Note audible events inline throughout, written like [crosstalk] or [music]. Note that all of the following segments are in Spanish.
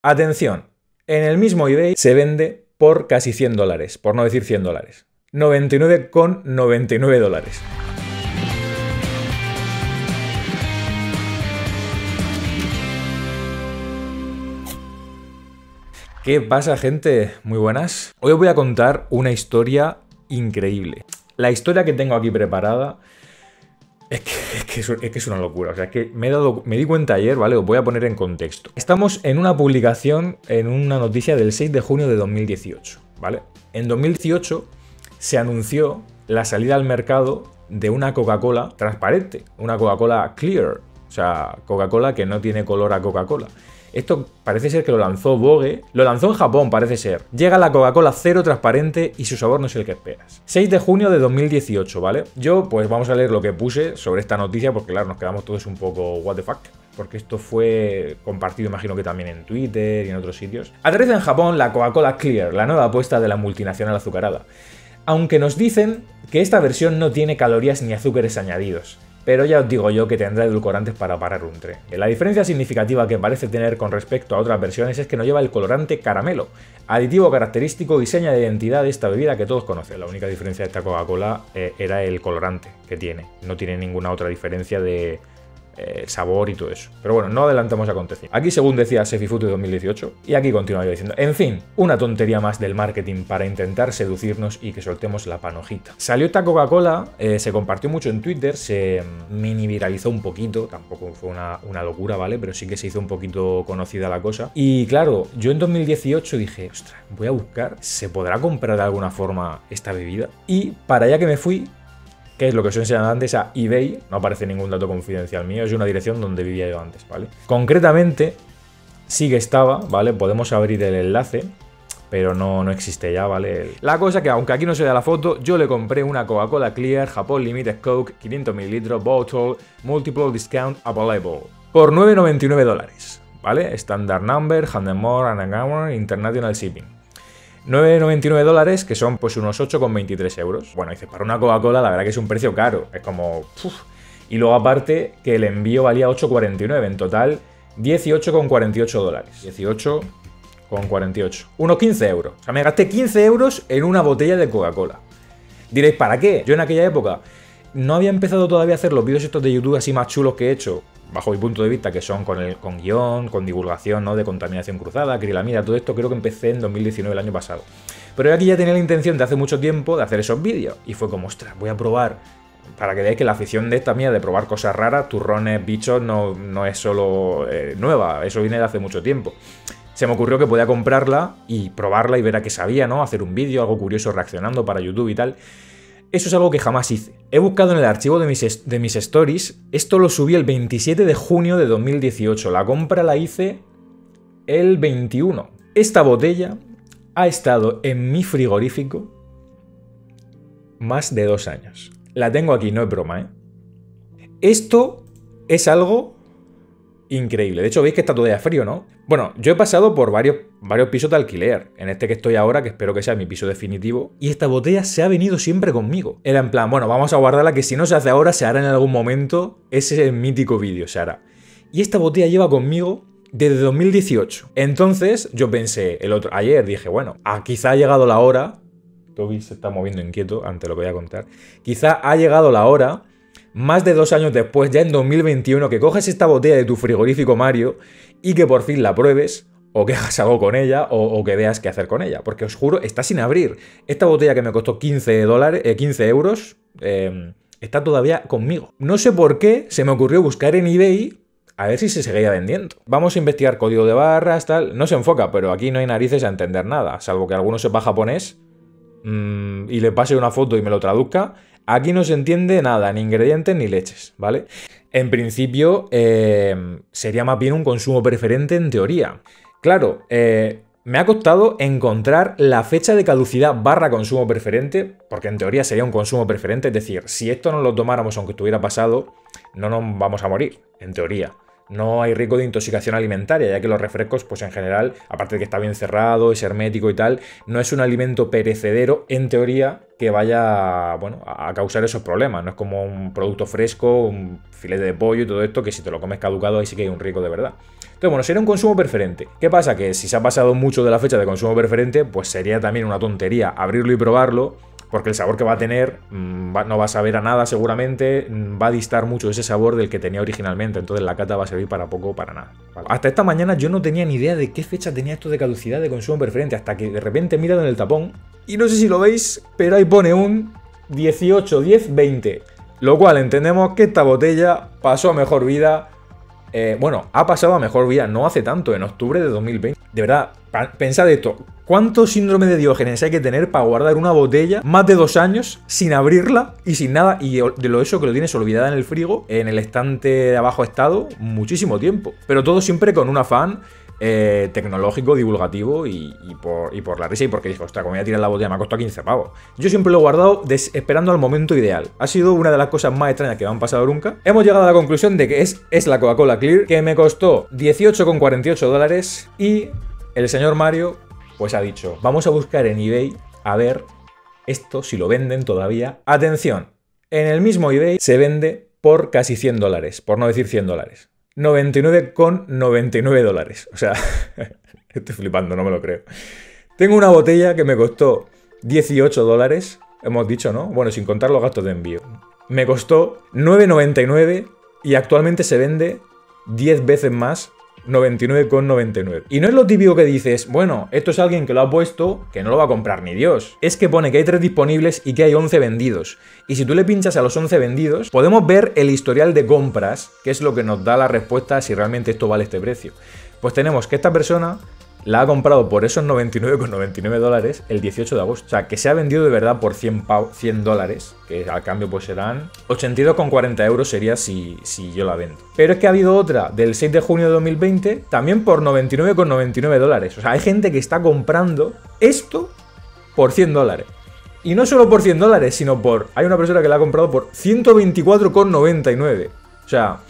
Atención, en el mismo eBay se vende por casi 100 dólares, por no decir 100 dólares. 99,99 dólares. ¿Qué pasa gente? Muy buenas. Hoy os voy a contar una historia increíble. La historia que tengo aquí preparada es que, es, una locura. O sea, es que me, he dado, me di cuenta ayer, ¿vale? Os voy a poner en contexto. Estamos en una publicación, en una noticia del 6 de junio de 2018, ¿vale? En 2018 se anunció la salida al mercado de una Coca-Cola transparente, una Coca-Cola clear, o sea, Coca-Cola que no tiene color a Coca-Cola. Esto parece ser que lo lanzó Vogue. Lo lanzó en Japón, parece ser. Llega la Coca-Cola cero transparente y su sabor no es el que esperas. 6 de junio de 2018, ¿vale? Yo, pues vamos a leer lo que puse sobre esta noticia, porque claro, nos quedamos todos un poco what the fuck. Porque esto fue compartido, imagino que también en Twitter y en otros sitios. Aterriza en Japón la Coca-Cola Clear, la nueva apuesta de la multinacional azucarada. Aunque nos dicen que esta versión no tiene calorías ni azúcares añadidos pero ya os digo yo que tendrá edulcorantes para parar un tren. La diferencia significativa que parece tener con respecto a otras versiones es que no lleva el colorante caramelo, aditivo característico y seña de identidad de esta bebida que todos conocen. La única diferencia de esta Coca-Cola eh, era el colorante que tiene, no tiene ninguna otra diferencia de, eh, sabor y todo eso. Pero bueno, no adelantamos acontecimientos. Aquí, según decía Sefifutu de 2018, y aquí continúa diciendo, en fin, una tontería más del marketing para intentar seducirnos y que soltemos la panojita. Salió esta Coca-Cola, eh, se compartió mucho en Twitter, se mini viralizó un poquito, tampoco fue una, una locura, ¿vale? Pero sí que se hizo un poquito conocida la cosa. Y claro, yo en 2018 dije, ostras, voy a buscar, ¿se podrá comprar de alguna forma esta bebida? Y para allá que me fui, que es lo que os he enseñado antes a eBay, no aparece ningún dato confidencial mío, es una dirección donde vivía yo antes, ¿vale? Concretamente, sí que estaba, ¿vale? Podemos abrir el enlace, pero no, no existe ya, ¿vale? La cosa que, aunque aquí no se vea la foto, yo le compré una Coca-Cola Clear Japón Limited Coke 500 ml bottle multiple discount available por 9,99 dólares, ¿vale? Standard number, Handemore, and International Shipping. 9,99 dólares, que son pues unos 8,23 euros. Bueno, dices, para una Coca-Cola la verdad que es un precio caro, es como... Y luego aparte que el envío valía 8,49, en total 18,48 dólares. 18,48. Unos 15 euros. O sea, me gasté 15 euros en una botella de Coca-Cola. Diréis, ¿para qué? Yo en aquella época no había empezado todavía a hacer los vídeos estos de YouTube así más chulos que he hecho bajo mi punto de vista, que son con, el, con guion, con divulgación ¿no? de contaminación cruzada, acrilamida, todo esto creo que empecé en 2019, el año pasado. Pero yo aquí ya tenía la intención de hace mucho tiempo de hacer esos vídeos. Y fue como, ostras, voy a probar. Para que veáis que la afición de esta mía de probar cosas raras, turrones, bichos, no, no es solo eh, nueva, eso viene de hace mucho tiempo. Se me ocurrió que podía comprarla y probarla y ver a qué sabía, ¿no? Hacer un vídeo, algo curioso reaccionando para YouTube y tal. Eso es algo que jamás hice. He buscado en el archivo de mis, stories. Esto lo subí el 27 de junio de 2018. La compra la hice el 21. Esta botella ha estado en mi frigorífico más de dos años. La tengo aquí, no es broma, ¿eh? Esto es algo increíble. De hecho, veis que está todavía frío, ¿no? Bueno, yo he pasado por varios, varios pisos de alquiler. En este que estoy ahora, que espero que sea mi piso definitivo. Y esta botella se ha venido siempre conmigo. Era en plan, bueno, vamos a guardarla que si no se hace ahora, se hará en algún momento. Ese mítico vídeo se hará. Y esta botella lleva conmigo desde 2018. Entonces yo pensé, el otro, ayer dije, bueno, ah, quizá ha llegado la hora. Toby se está moviendo inquieto ante lo que voy a contar. Quizá ha llegado la hora más de dos años después, ya en 2021, que coges esta botella de tu frigorífico Mario y que por fin la pruebes, o que hagas algo con ella, o, que veas qué hacer con ella. Porque os juro, está sin abrir. Esta botella que me costó 15, dólares, 15 eh, euros, em, está todavía conmigo. No sé por qué se me ocurrió buscar en eBay a ver si se seguía vendiendo. Vamos a investigar código de barras, tal. No se enfoca, pero aquí no hay narices a entender nada, salvo que alguno sepa japonés mm, y le pase una foto y me lo traduzca. Aquí no se entiende nada, ni ingredientes ni leches, ¿vale? En principio, eh, sería más bien un consumo preferente en teoría. Claro, eh, me ha costado encontrar la fecha de caducidad barra consumo preferente, porque en teoría sería un consumo preferente, es decir, si esto no lo tomáramos aunque estuviera pasado, no nos vamos a morir, en teoría. No hay riesgo de intoxicación alimentaria, ya que los refrescos, pues en general, aparte de que está bien cerrado, es hermético y tal, no es un alimento perecedero, en teoría, que vaya bueno, a causar esos problemas. No es como un producto fresco, un filete de pollo y todo esto, que si te lo comes caducado ahí sí que hay un riesgo de verdad. Entonces, bueno, sería un consumo preferente. ¿Qué pasa? Que si se ha pasado mucho de la fecha de consumo preferente, pues sería también una tontería abrirlo y probarlo porque el sabor que va a tener mm, no va a saber a nada seguramente, mm, va a distar mucho ese sabor del que tenía originalmente, entonces la cata va a servir para poco o para nada. Hasta esta mañana yo no tenía ni idea de qué fecha tenía esto de caducidad de consumo preferente, hasta que de repente he mirado en el tapón y no sé si lo veis, pero ahí pone un 18, 10, 20. Lo cual entendemos que esta botella pasó a mejor vida eh, bueno, ha pasado a mejor vida no hace tanto, en octubre de 2020. De verdad, pensad esto. ¿Cuánto síndrome de Diógenes hay que tener para guardar una botella más de dos años sin abrirla y sin nada? Y de lo eso que lo tienes olvidada en el frigo, en el estante de abajo estado, muchísimo tiempo. Pero todo siempre con un afán eh, tecnológico, divulgativo y, por, la risa y porque dijo, ostras, como voy a tirar la botella me ha costado 15 pavos. Yo siempre lo he guardado esperando al momento ideal. Ha sido una de las cosas más extrañas que me han pasado nunca. Hemos llegado a la conclusión de que es, es la Coca-Cola Clear, que me costó 18,48 dólares y el señor Mario pues ha dicho, vamos a buscar en eBay a ver esto si lo venden todavía. Atención, en el mismo eBay se vende por casi 100 dólares, por no decir 100 dólares. 99,99 dólares. O sea, [laughs] estoy flipando, no me lo creo. Tengo una botella que me costó 18 dólares, hemos dicho, ¿no? Bueno, sin contar los gastos de envío. Me costó 9,99 y actualmente se vende 10 veces más 99,99. Y no es lo típico que dices, bueno, esto es alguien que lo ha puesto, que no lo va a comprar ni Dios. Es que pone que hay 3 disponibles y que hay 11 vendidos. Y si tú le pinchas a los 11 vendidos, podemos ver el historial de compras, que es lo que nos da la respuesta si realmente esto vale este precio. Pues tenemos que esta persona la ha comprado por esos 99,99 dólares el 18 de agosto. O sea, que se ha vendido de verdad por 100, 100 dólares, que al cambio pues serán 82,40 euros sería si, si yo la vendo. Pero es que ha habido otra del 6 de junio de 2020, también por 99,99 dólares. O sea, hay gente que está comprando esto por 100 dólares. Y no solo por 100 dólares, sino por... Hay una persona que la ha comprado por 124,99. O sea,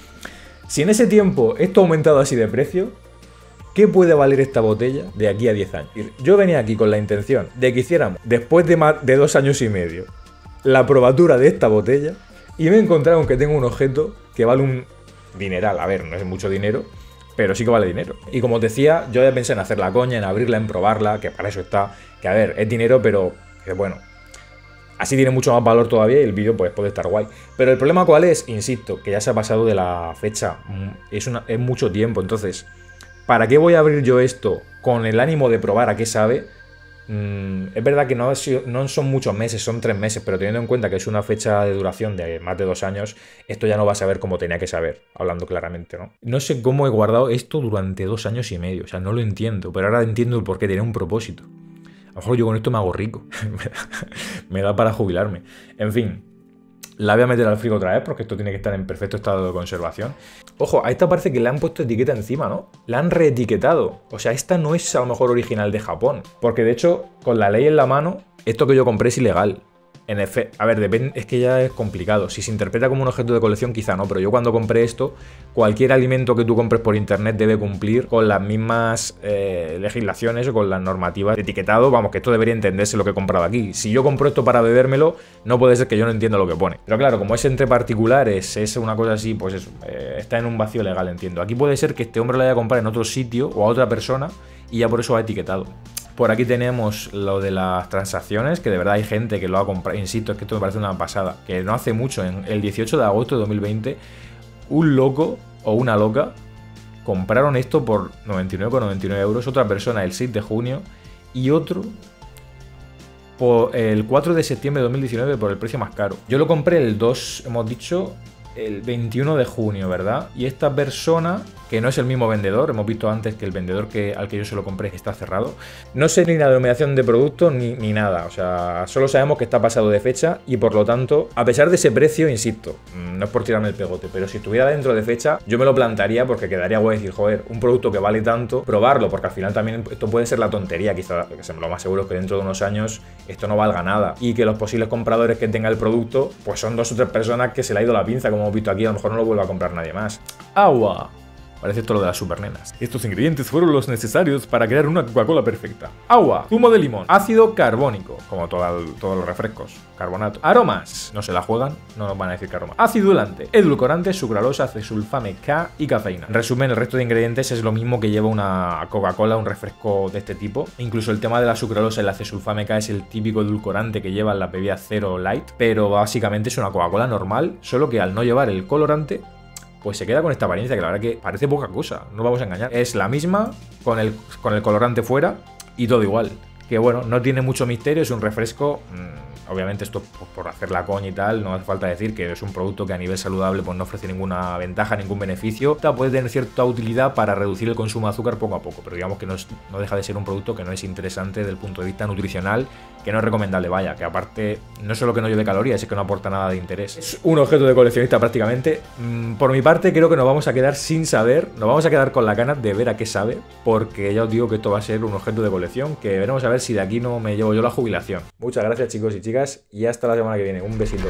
si en ese tiempo esto ha aumentado así de precio, ¿Qué puede valer esta botella de aquí a 10 años? Yo venía aquí con la intención de que hiciéramos, después de más de dos años y medio, la probatura de esta botella y me he encontrado que tengo un objeto que vale un dineral. A ver, no es mucho dinero, pero sí que vale dinero. Y como os decía, yo ya pensé en hacer la coña, en abrirla, en probarla, que para eso está. Que a ver, es dinero, pero que bueno. Así tiene mucho más valor todavía y el vídeo pues, puede estar guay. Pero el problema cuál es, insisto, que ya se ha pasado de la fecha. Mm, es, es mucho tiempo, entonces ¿para qué voy a abrir yo esto con el ánimo de probar a qué sabe? Mm, es verdad que no, no, son muchos meses, son tres meses, pero teniendo en cuenta que es una fecha de duración de más de dos años, esto ya no va a saber como tenía que saber, hablando claramente, ¿no? No sé cómo he guardado esto durante dos años y medio, o sea, no lo entiendo, pero ahora entiendo el por qué tiene un propósito. A lo mejor yo con esto me hago rico, [laughs] me da para jubilarme. En fin, la voy a meter al frigo otra vez porque esto tiene que estar en perfecto estado de conservación. Ojo, a esta parece que le han puesto etiqueta encima, ¿no? La han reetiquetado. O sea, esta no es a lo mejor original de Japón. Porque de hecho, con la ley en la mano, esto que yo compré es ilegal. En efecto, a ver, depende, es que ya es complicado. Si se interpreta como un objeto de colección, quizá no, pero yo cuando compré esto, cualquier alimento que tú compres por internet debe cumplir con las mismas eh, legislaciones o con las normativas de etiquetado. Vamos, que esto debería entenderse lo que he comprado aquí. Si yo compro esto para bebérmelo, no puede ser que yo no entienda lo que pone. Pero claro, como es entre particulares, es una cosa así, pues eso, eh, está en un vacío legal, entiendo. Aquí puede ser que este hombre lo haya comprado en otro sitio o a otra persona y ya por eso ha etiquetado. Por aquí tenemos lo de las transacciones, que de verdad hay gente que lo ha comprado. Insisto, es que esto me parece una pasada. Que no hace mucho, en el 18 de agosto de 2020, un loco o una loca compraron esto por 99,99 euros. Otra persona el 6 de junio y otro por el 4 de septiembre de 2019 por el precio más caro. Yo lo compré el 2, hemos dicho, el 21 de junio, ¿verdad? Y esta persona, que no es el mismo vendedor, hemos visto antes que el vendedor que, al que yo se lo compré está cerrado, no sé ni la denominación de producto ni, ni nada, o sea, solo sabemos que está pasado de fecha y por lo tanto, a pesar de ese precio, insisto, mm, no es por tirarme el pegote, pero si estuviera dentro de fecha, yo me lo plantaría porque quedaría guay decir, joder, un producto que vale tanto, probarlo, porque al final también esto puede ser la tontería, quizá, lo más seguro es que dentro de unos años esto no valga nada y que los posibles compradores que tenga el producto, pues son dos o tres personas que se le ha ido la pinza, como visto aquí, a lo mejor no lo vuelva a comprar nadie más. Agua. Parece todo lo de las supernenas. Estos ingredientes fueron los necesarios para crear una Coca-Cola perfecta. Agua, zumo de limón, ácido carbónico, como todos los refrescos, carbonato. Aromas, no se la juegan, no nos van a decir que aroma. Acidulante, edulcorante, sucralosa, cesulfame K y cafeína. En resumen, el resto de ingredientes es lo mismo que lleva una Coca-Cola, un refresco de este tipo. Incluso el tema de la sucralosa y la cesulfame K es el típico edulcorante que lleva la bebida cero light, pero básicamente es una Coca-Cola normal, solo que al no llevar el colorante pues se queda con esta apariencia que la verdad que parece poca cosa, no vamos a engañar. Es la misma, con el, con el colorante fuera y todo igual. Que bueno, no tiene mucho misterio, es un refresco... Mmm, Obviamente esto por hacer la coña y tal, no hace falta decir que es un producto que a nivel saludable pues no ofrece ninguna ventaja, ningún beneficio. Puede tener cierta utilidad para reducir el consumo de azúcar poco a poco, pero digamos que no, no deja de ser un producto que no es interesante desde el punto de vista nutricional, que no es recomendable, vaya, que aparte no solo que no lleve calorías, es que no aporta nada de interés. Es un objeto de coleccionista prácticamente. Mm, por mi parte creo que nos vamos a quedar sin saber, nos vamos a quedar con la ganas de ver a qué sabe, porque ya os digo que esto va a ser un objeto de colección, que veremos a si de aquí no me llevo yo la jubilación. Muchas gracias chicos y chicas y hasta la semana que viene. Un besito.